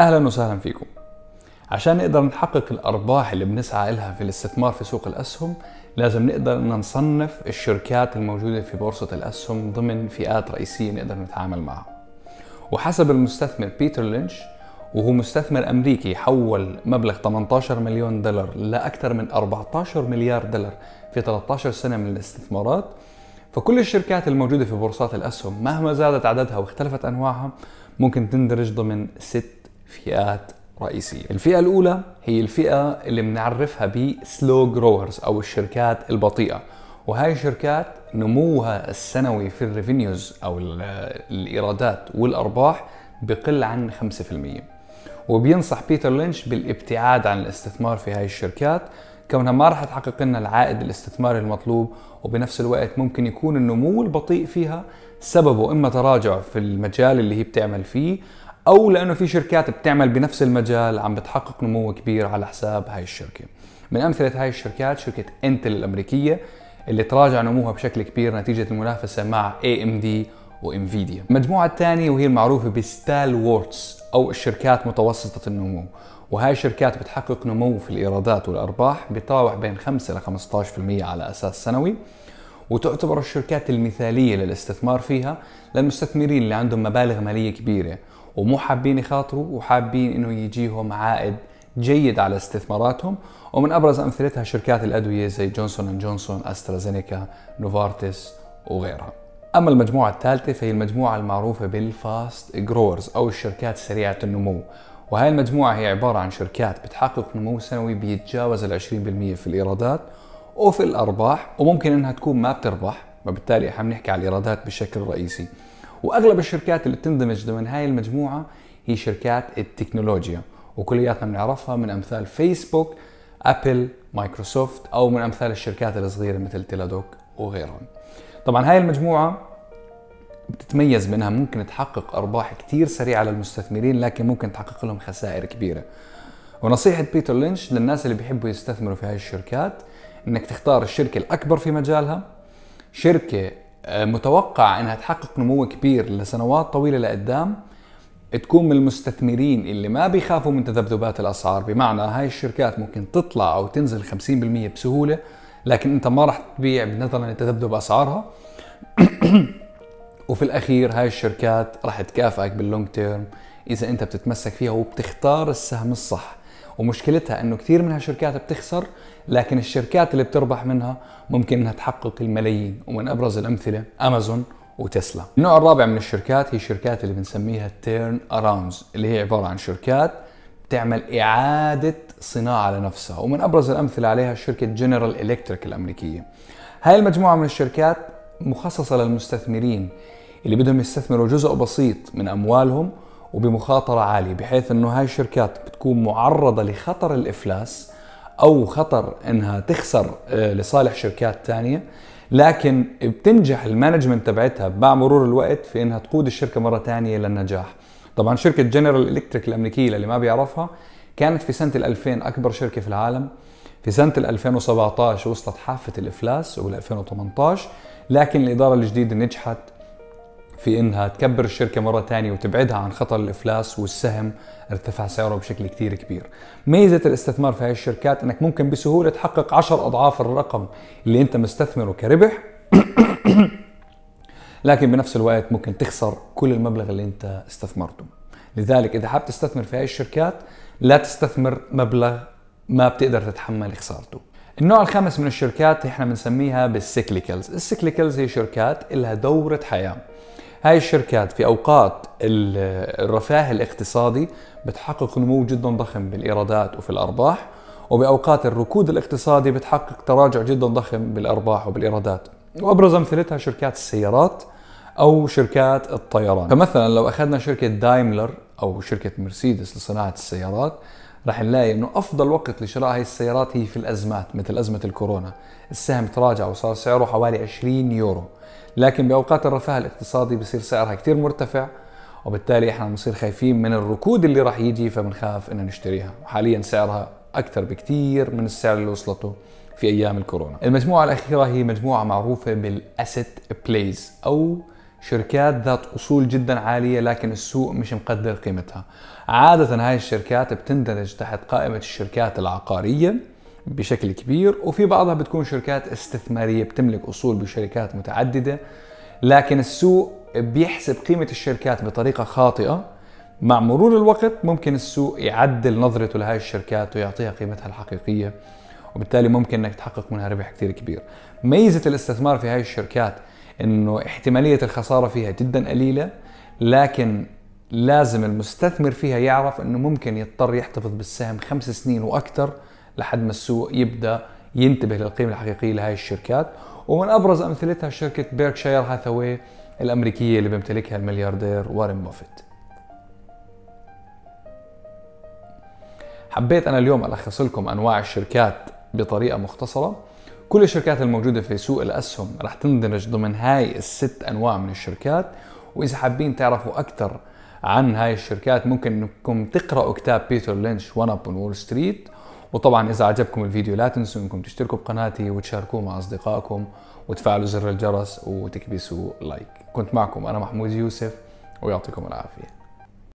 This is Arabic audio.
أهلا وسهلا فيكم. عشان نقدر نحقق الأرباح اللي بنسعى لها في الاستثمار في سوق الأسهم لازم نقدر ان نصنف الشركات الموجودة في بورصة الأسهم ضمن فئات رئيسية نقدر نتعامل معها. وحسب المستثمر بيتر لينش وهو مستثمر أمريكي حول مبلغ 18 مليون دولار لأكثر من 14 مليار دولار في 13 سنة من الاستثمارات. فكل الشركات الموجودة في بورصات الأسهم مهما زادت عددها واختلفت أنواعها ممكن تندرج ضمن ست فئات رئيسية. الفئة الأولى هي الفئة اللي بنعرفها ب slow growers أو الشركات البطيئة. وهاي الشركات نموها السنوي في ال revenues أو الإيرادات والأرباح بقل عن 5% وبينصح بيتر لينش بالابتعاد عن الاستثمار في هاي الشركات. كونها ما راح تحقق لنا العائد الاستثماري المطلوب وبنفس الوقت ممكن يكون النمو البطيء فيها سببه إما تراجع في المجال اللي هي بتعمل فيه أو لأنه في شركات بتعمل بنفس المجال عم بتحقق نمو كبير على حساب هاي الشركة. من أمثلة هاي الشركات شركة إنتل الأمريكية اللي تراجع نموها بشكل كبير نتيجة المنافسة مع AMD و Nvidia المجموعه الثانية وهي المعروفة ب stalwarts أو الشركات متوسطة النمو. وهاي الشركات بتحقق نمو في الإيرادات والأرباح بيتراوح بين 5 ل 15% على أساس سنوي. وتعتبر الشركات المثالية للاستثمار فيها للمستثمرين اللي عندهم مبالغ مالية كبيرة. ومو حابين يخاطروا وحابين إنه يجيهم عائد جيد على استثماراتهم. ومن أبرز أمثلتها شركات الأدوية زي جونسون اند جونسون أسترازينيكا نوفارتس وغيرها. أما المجموعة الثالثة فهي المجموعة المعروفة بال fast growers أو الشركات سريعة النمو. وهي المجموعة هي عبارة عن شركات بتحقق نمو سنوي بيتجاوز ال 20% في الإيرادات وفي الأرباح وممكن إنها تكون ما بتربح وبالتالي أحنا بنحكي على الإيرادات بشكل رئيسي. وأغلب الشركات اللي بتندمج ضمن هاي المجموعة هي شركات التكنولوجيا وكلياتنا بنعرفها من أمثال فيسبوك ابل مايكروسوفت أو من أمثال الشركات الصغيرة مثل تيلادوك وغيرهم. طبعا هاي المجموعة بتتميز بأنها ممكن تحقق أرباح كثير سريعة للمستثمرين لكن ممكن تحقق لهم خسائر كبيرة. ونصيحة بيتر لينش للناس اللي بيحبوا يستثمروا في هاي الشركات إنك تختار الشركة الأكبر في مجالها. شركة متوقع إنها تحقق نمو كبير لسنوات طويلة لقدام تكون من المستثمرين اللي ما بيخافوا من تذبذبات الأسعار. بمعنى هاي الشركات ممكن تطلع أو تنزل 50% بسهولة لكن أنت ما راح تبيع نظرا لتذبذب أسعارها. وفي الأخير هاي الشركات راح تكافئك بال long term إذا أنت بتتمسك فيها وبتختار السهم الصح. ومشكلتها إنه كثير منها شركات بتخسر لكن الشركات اللي بتربح منها ممكن إنها تحقق الملايين ومن أبرز الأمثلة أمازون وتسلا. النوع الرابع من الشركات هي الشركات اللي بنسميها turnarounds اللي هي عبارة عن شركات بتعمل إعادة صناعة لنفسها ومن أبرز الأمثلة عليها شركة جنرال الكتريك الأمريكية. هاي المجموعة من الشركات مخصصة للمستثمرين اللي بدهم يستثمروا جزء بسيط من أموالهم وبمخاطرة عالية بحيث إنه هاي الشركات بتكون معرضة لخطر الإفلاس أو خطر إنها تخسر لصالح شركات ثانية لكن بتنجح ال management تبعتها مع مرور الوقت في إنها تقود الشركة مرة ثانية للنجاح. طبعا شركة جنرال الكتريك الأمريكية اللي ما بيعرفها كانت في سنة 2000 أكبر شركة في العالم. في سنة 2017 وصلت حافة الإفلاس وبال 2018 لكن الإدارة الجديدة نجحت في إنها تكبر الشركة مرة ثانية وتبعدها عن خطر الإفلاس والسهم ارتفع سعره بشكل كثير كبير. ميزة الاستثمار في هذه الشركات إنك ممكن بسهولة تحقق 10 أضعاف الرقم اللي أنت مستثمره كربح لكن بنفس الوقت ممكن تخسر كل المبلغ اللي أنت استثمرته. لذلك إذا حاب تستثمر في هذه الشركات لا تستثمر مبلغ ما بتقدر تتحمل خسارته. النوع الخامس من الشركات إحنا بنسميها بال cyclicals، ال cyclicals هي شركات لها دورة حياة. هاي الشركات في أوقات الرفاه الاقتصادي بتحقق نمو جدا ضخم بالإيرادات وفي الأرباح وبأوقات الركود الاقتصادي بتحقق تراجع جدا ضخم بالأرباح وبالإيرادات. وأبرز أمثلتها شركات السيارات أو شركات الطيران. فمثلا لو أخذنا شركة دايملر أو شركة مرسيدس لصناعة السيارات رح نلاقي إنه أفضل وقت لشراء هاي السيارات هي في الأزمات مثل أزمة الكورونا. السهم تراجع وصار سعره حوالي 20 يورو. لكن بأوقات الرفاه الاقتصادي بصير سعرها كثير مرتفع وبالتالي إحنا بنصير خايفين من الركود اللي راح يجي فبنخاف ان نشتريها. وحاليا سعرها أكثر بكثير من السعر اللي وصلته في أيام الكورونا. المجموعة الأخيرة هي مجموعة معروفة بالأسيت بلايز أو شركات ذات أصول جدا عالية لكن السوق مش مقدر قيمتها عادة هاي الشركات بتندرج تحت قائمة الشركات العقارية بشكل كبير وفي بعضها بتكون شركات استثمارية بتملك أصول بشركات متعددة لكن السوق بيحسب قيمة الشركات بطريقة خاطئة مع مرور الوقت ممكن السوق يعدل نظرته لهذه الشركات ويعطيها قيمتها الحقيقية وبالتالي ممكن إنك تحقق منها ربح كثير كبير. ميزة الاستثمار في هذه الشركات إنه احتمالية الخسارة فيها جدا قليلة لكن لازم المستثمر فيها يعرف إنه ممكن يضطر يحتفظ بالسهم خمس سنين وأكثر لحد ما السوق يبدأ ينتبه للقيمة الحقيقية لهذه الشركات ومن أبرز أمثلتها شركة بيركشاير هاثاوي الأمريكية اللي بيمتلكها الملياردير وارن بافيت. حبيت أنا اليوم ألخص لكم أنواع الشركات بطريقة مختصرة كل الشركات الموجودة في سوق الأسهم رح تندرج ضمن هاي الست أنواع من الشركات وإذا حابين تعرفوا أكثر عن هاي الشركات ممكن إنكم تقرأوا كتاب بيتر لينش One Up Wall Street. وطبعا إذا عجبكم الفيديو لا تنسوا إنكم تشتركوا بقناتي وتشاركوه مع أصدقائكم وتفعلوا زر الجرس وتكبسوا like. كنت معكم أنا محمود يوسف ويعطيكم العافية.